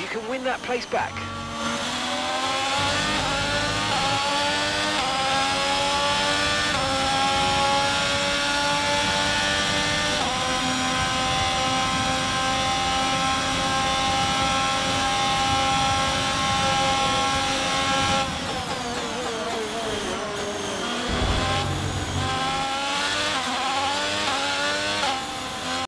you can win that place back.